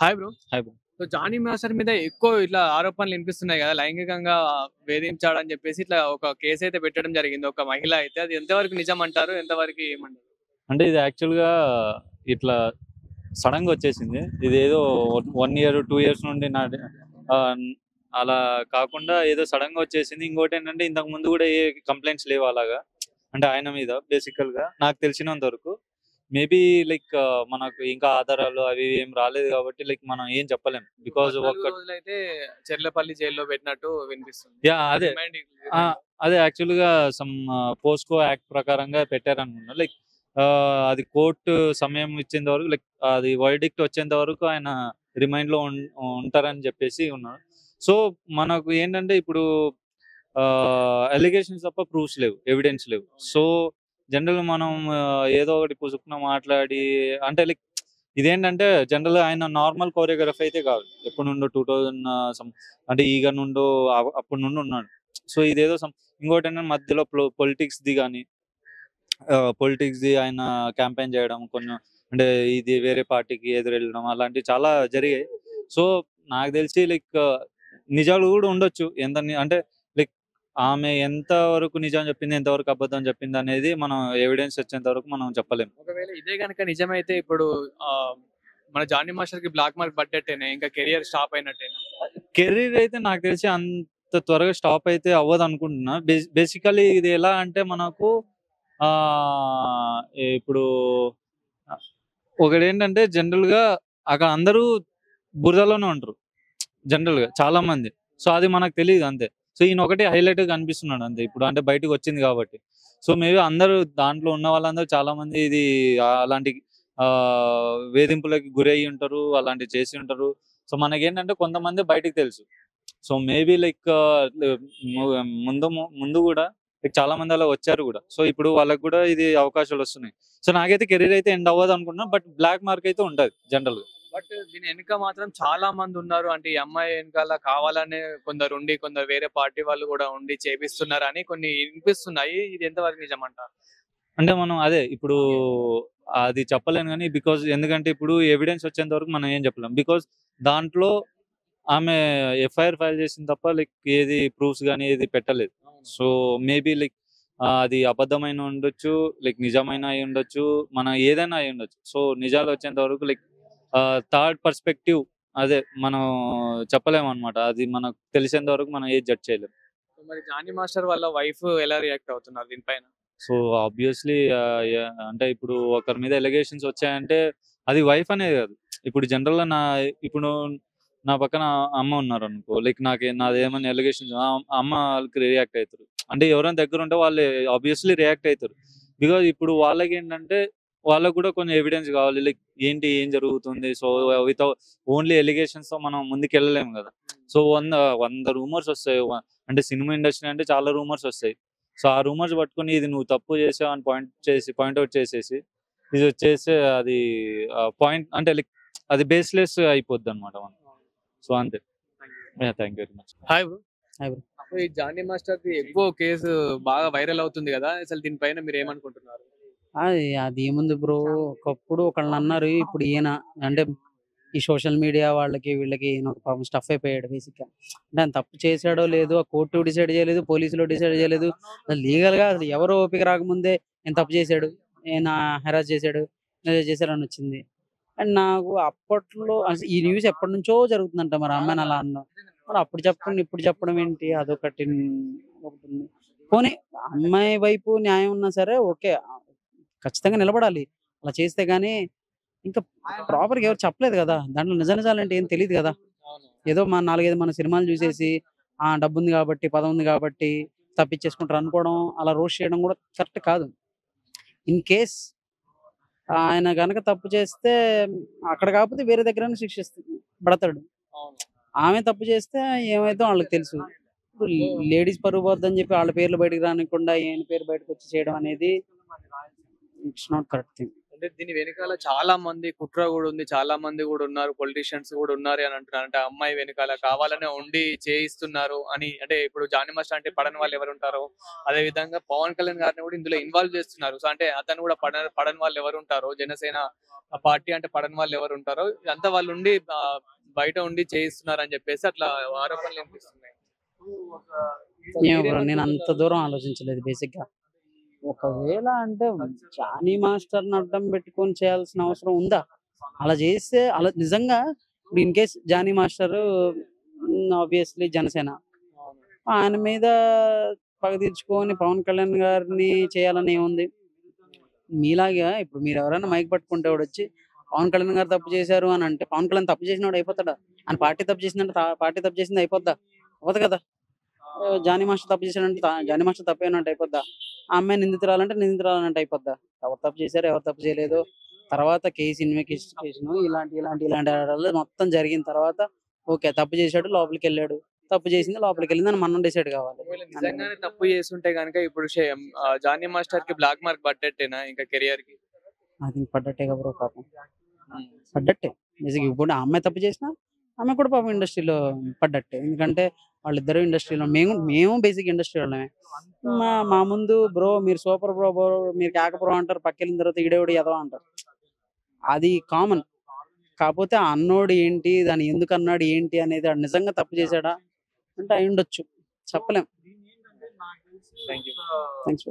Hi bro hi bro so Jani master మీద ఎక్కువ ఇట్లా ఆరోపణలు వినిపిస్తున్నాయి కదా లైంగికంగా వేధించాడని చెప్పేసి ఇట్లా ఒక కేసు అయితే పెట్టడం జరిగింది. ఒక మహిళ అయితే అది ఎంతవరకు నిజం అంటారు? ఎంతవరకు ఏమంటారు? అంటే ఇది యాక్చువల్గా ఇట్లా సడన్గా వచ్చేసింది. ఇది ఏదో వన్ ఇయర్ టూ ఇయర్స్ నుండి నా అలా కాకుండా ఏదో సడన్గా వచ్చేసింది. ఇంకోటి ఏంటంటే ఇంతకు ముందు కూడా ఏ కంప్లైంట్స్ లేవు అలాగా. అంటే ఆయన మీద బేసికల్గా నాకు తెలిసినంత వరకు మేబీ లైక్ మనకు ఇంకా ఆధారాలు అవి ఏం రాలేదు కాబట్టి లైక్ మనం ఏం చెప్పలేం. బికాజ్ పద్నాలుగు ఒక్క రోజులైతే చెర్లపల్లి జైల్లో పెట్టినట్టు వినిపిస్తుంది. యా అదే అదే. యాక్చువల్గా సమ్ పోస్కో యాక్ట్ ప్రకారంగా పెట్టారనుకున్నా లైక్ అది కోర్టు సమయం ఇచ్చేంత వరకు లైక్ అది వర్డిక్ట్ వచ్చేంత వరకు ఆయన రిమైండ్లో ఉంటారని చెప్పేసి ఉన్నాడు సో మనకు ఏంటంటే ఇప్పుడు అలిగేషన్స్ తప్ప ప్రూఫ్స్ లేవు ఎవిడెన్స్ లేవు. సో జనరల్ మనం ఏదో ఒకటి పుసుకున మాట్లాడి అంటే లైక్ ఇదేంటంటే జనరల్ ఆయన నార్మల్ కోరియోగ్రఫీ అయితే కాదు. ఎప్పటి నుండో టూ థౌజండ్ అంటే ఈగ నుండో అప్పటి నుండి ఉన్నాడు. సో ఇదేదో సమ్ ఇంకోటి ఏంటంటే మధ్యలో పొలిటిక్స్ ది కానీ పొలిటిక్స్ ది ఆయన క్యాంపెయిన్ చేయడం కొంచెం అంటే ఇది వేరే పార్టీకి ఎదురు వెళ్ళడం అలాంటివి చాలా జరిగాయి. సో నాకు తెలిసి లైక్ నిజాలు కూడా ఉండొచ్చు. ఎంత అంటే ఆమె ఎంత వరకు నిజం చెప్పింది ఎంత వరకు అబద్ధం చెప్పింది అనేది మనం ఎవిడెన్స్ వచ్చేంత వరకు మనం చెప్పలేము ఒకవేళ ఇదే కనుక నిజమైతే ఇప్పుడు ఆ, మన జానీ మాస్టర్కి బ్లాక్ మార్క్ పడ్డట్టేనే? ఇంకా కెరియర్ స్టాప్ అయినట్టేనా? కెరీర్ అయితే నాకు తెలిసి అంత త్వరగా స్టాప్ అయితే అవ్వదు అనుకుంటున్నా. బేసికలీ ఇది ఎలా అంటే మనకు ఆ ఇప్పుడు ఒకటి ఏంటంటే జనరల్గా అక్కడ అందరూ బురదలోనే ఉంటారు. జనరల్గా చాలా మంది సో అది మనకు తెలియదు అంతే. సో ఈయన ఒకటి హైలైట్గా కనిపిస్తున్నాడు అంతే. ఇప్పుడు అంటే బయటకు వచ్చింది కాబట్టి. సో మేబీ అందరూ దాంట్లో ఉన్న వాళ్ళందరూ చాలా మంది ఇది అలాంటి ఆ వేధింపులకి గురి అయ్యి ఉంటారు అలాంటివి చేసి ఉంటారు. సో మనకేంటంటే కొంతమంది బయటకు తెలుసు. సో మేబీ లైక్ ముందు ముందు కూడా లైక్ చాలా మంది అలా వచ్చారు కూడా. సో ఇప్పుడు వాళ్ళకి కూడా ఇది అవకాశాలు వస్తున్నాయి. సో నాకైతే కెరీర్ అయితే ఎండ్ అవ్వదు అనుకున్నా బట్ బ్లాక్ మార్క్ అయితే ఉంటది జనరల్గా దీని వెనుక మాత్రం చాలా మంది ఉన్నారు. అంటే ఈ అమ్మాయి వెనకాల కావాలనే కొందరు ఉండి కొందరు వేరే పార్టీ వాళ్ళు కూడా ఉండి చేపిస్తున్నారు అని కొన్ని వినిపిస్తున్నాయి. ఇది ఎంతవరకు నిజం అంటారు అంటే మనం అదే ఇప్పుడు అది చెప్పలేను కానీ బికాజ్ ఎందుకంటే ఇప్పుడు ఎవిడెన్స్ వచ్చేంత వరకు మనం ఏం చెప్పలేం. బికాజ్ దాంట్లో ఆమె ఎఫ్ఐఆర్ ఫైల్ చేసింది తప్ప లైక్ ఏది ప్రూఫ్స్ కానీ ఏది పెట్టలేదు. సో మేబీ లైక్ అది అబద్ధమైన ఉండొచ్చు లైక్ నిజమైన అయి ఉండొచ్చు మన ఏదైనా అయి ఉండొచ్చు. సో నిజాలు వచ్చేంత వరకు లైక్ థర్డ్ పర్స్పెక్టివ్ అదే మనం చెప్పలేము అనమాట అది మనకు తెలిసేంత వరకు మనం ఏది జడ్జ్ చేయలేము మరి జానీ మాస్టర్ వాళ్ళ వైఫ్ ఎలా రియాక్ట్ అవుతున్నారు దీనిపైన? సో ఆబ్వియస్లీ అంటే ఇప్పుడు ఒకరి మీద ఎలిగేషన్స్ వచ్చాయంటే అది వైఫ్ అనేది కాదు. ఇప్పుడు జనరల్గా నా ఇప్పుడు నా పక్కన అమ్మ ఉన్నారు అనుకో లైక్ నాకు నాది ఏమైనా ఎలిగేషన్స్ అమ్మ వాళ్ళకి రియాక్ట్ అవుతారు అంటే ఎవరైనా దగ్గర ఉంటే వాళ్ళు ఆబ్వియస్లీ రియాక్ట్ అవుతారు బికాజ్ ఇప్పుడు వాళ్ళకి ఏంటంటే వాళ్ళకు కూడా కొంచెం ఎవిడెన్స్ కావాలి. లైక్ ఏంటి ఏం జరుగుతుంది? సో వితౌట్ ఓన్లీ ఎలిగేషన్స్తో మనం ముందుకు వెళ్ళలేము కదా. సో వంద వంద రూమర్స్ వస్తాయి. అంటే సినిమా ఇండస్ట్రీ అంటే చాలా రూమర్స్ వస్తాయి. సో ఆ రూమర్స్ పట్టుకొని ఇది నువ్వు తప్పు చేసావు అని పాయింట్ చేసి పాయింట్ అవుట్ చేసేసి ఇది వచ్చేసి అది పాయింట్ అంటే లైక్ అది బేస్లెస్ అయిపోద్ది అనమాట మనం. సో అంతే. Thank you very much hi bro bro. So ఈ జానీ మాస్టర్ ది ఎక్కువ కేసు బాగా వైరల్ అవుతుంది కదా. అసలు దీనిపైన మీరు ఏమనుకుంటున్నారు? అది అది ఏముంది బ్రో? ఒకప్పుడు ఒకళ్ళని అన్నారు ఇప్పుడు ఈయన అంటే ఈ సోషల్ మీడియా వాళ్ళకి వీళ్ళకి ఈయన ఒక పాపం స్టఫ్ అయిపోయాడు బేసిక్గా అంటే ఆయన తప్పు చేశాడో లేదో ఆ కోర్టు డిసైడ్ చేయలేదు పోలీసులు డిసైడ్ చేయలేదు. లీగల్గా అసలు ఎవరు ఓపిక రాకముందే నేను తప్పు చేశాడు నేను హెరాస్ చేశాడు చేశాడని వచ్చింది. అండ్ నాకు అప్పట్లో అసలు ఈ న్యూస్ ఎప్పటి నుంచో జరుగుతుందంట మరి అమ్మాయిని అలా అన్నాం. మరి అప్పుడు చెప్పండి ఇప్పుడు చెప్పడం ఏంటి? అదొకటి ఒకటి ఉంది. పోనీ అమ్మాయి వైపు న్యాయం ఉన్నా సరే ఓకే ఖచ్చితంగా నిలబడాలి. అలా చేస్తే గానీ ఇంకా ప్రాపర్గా ఎవరు చెప్పలేదు కదా! దాంట్లో నిజ నిజాలంటే ఏం తెలియదు కదా! ఏదో మన నాలుగైదు మన సినిమాలు చూసేసి ఆ డబ్బు ఉంది కాబట్టి పదం ఉంది కాబట్టి తప్పించేసుకుంటారు అనుకోవడం అలా రోస్ట్ చేయడం కూడా కరెక్ట్ కాదు. ఇన్ కేస్ ఆయన గనక తప్పు చేస్తే అక్కడ కాకపోతే వేరే దగ్గర శిక్షిస్తుంది పడతాడు. ఆమె తప్పు చేస్తే ఏమైతే వాళ్ళకి తెలుసు. లేడీస్ పరుగు పోద్దని చెప్పి వాళ్ళ పేర్లు బయటకు రానికుండా ఈయన పేరు బయటకు వచ్చి చేయడం అనేది ఇట్స్ నాట్ కరెక్ట్ థింగ్. అంటే దీని వెనకాల చాలా మంది కుట్ర కూడా ఉంది చాలా మంది కూడా ఉన్నారు పొలిటీషియన్స్ కూడా ఉన్నారు అని అంటున్నారు. అంటే అమ్మాయి వెనకాల కావాలనే ఉండి చేయిస్తున్నారు అని అంటే ఇప్పుడు జానీ మాస్టర్ అంటే పడని వాళ్ళు ఎవరు ఉంటారో అదే విధంగా పవన్ కళ్యాణ్ గారిని కూడా ఇందులో ఇన్వాల్వ్ చేస్తున్నారు. సో అంటే అతను కూడా పడ పడని వాళ్ళు ఎవరు ఉంటారో జనసేన పార్టీ అంటే పడని వాళ్ళు ఎవరు ఉంటారో అంతా వాళ్ళు ఉండి బయట ఉండి చేయిస్తున్నారు అని చెప్పేసి అట్లా ఆరోపణలు వినిపిస్తున్నాయి. నేను అంత దూరం ఆలోచించలేదు బేసిక్గా ఒకవేళ అంటే జానీ మాస్టర్ అడ్డం పెట్టుకొని చేయాల్సిన అవసరం ఉందా? అలా చేస్తే అలా నిజంగా ఇప్పుడు in case Jani master obviously Janasena. ఆయన మీద పగ తీర్చుకొని పవన్ కళ్యాణ్ గారిని చేయాలని ఏముంది? మీలాగా ఇప్పుడు మీరు ఎవరైనా మైక్ పట్టుకుంటే వాడు వచ్చి పవన్ కళ్యాణ్ గారు తప్పు చేశారు అని అంటే పవన్ కళ్యాణ్ తప్పు చేసినవాడు అయిపోతాడా? ఆయన పార్టీ తప్పు చేసిందంటే పార్టీ తప్పు చేసింది అయిపోద్దా? అవ్వదు కదా? జానీ మాస్టర్ తప్పు చేశాడంటే జానీ మాస్టర్ తప్పు అయినట్టు అయిపోద్దా? ఆ అమ్మాయి నిందితురాలంటే నిందితురాలంటే అయిపోద్దా? ఎవరు తప్పు చేశారు ఎవరు తప్పు చేయలేదు. తర్వాత కేసు ఇన్వెస్టిగేషన్ ఇలాంటి ఇలాంటి ఇలాంటి ఆడాలు. మొత్తం జరిగిన తర్వాత ఓకే తప్పు చేశాడు లోపలికి వెళ్ళాడు తప్పు చేసింది లోపలికి వెళ్ళింది అని మనం డిసైడ్ కావాలి. నిజంగానే తప్పు చేస్తుంటే గనుక ఇప్పుడు జానీ మాస్టర్కి బ్లాక్ మార్క్ పడ్డట్టేనా ఇంకా కెరియర్కి అది పడ్డట్టే కదా పాపం. పడ్డట్టే. బేసిక్ ఇప్పుడు ఆ అమ్మాయి తప్పు చేసినా ఆమె కూడా పాపం ఇండస్ట్రీలో పడ్డట్టే. ఎందుకంటే వాళ్ళిద్దరు ఇండస్ట్రీలో మేము మేము బేసిక్ ఇండస్ట్రీ వాళ్ళమే. మా మా ముందు బ్రో మీరు సూపర్ బ్రో బ్రో మీరు కేక బ్రో అంటారు పక్కెళ్ళిన తర్వాత ఈడేవుడు ఎదవా అంటారు. అది కామన్. కాకపోతే అన్నోడు ఏంటి దాన్ని ఎందుకు అన్నాడు ఏంటి అనేది నిజంగా తప్పు చేశాడా అంటే అయి ఉండొచ్చు. చెప్పలేం. Thank you thanks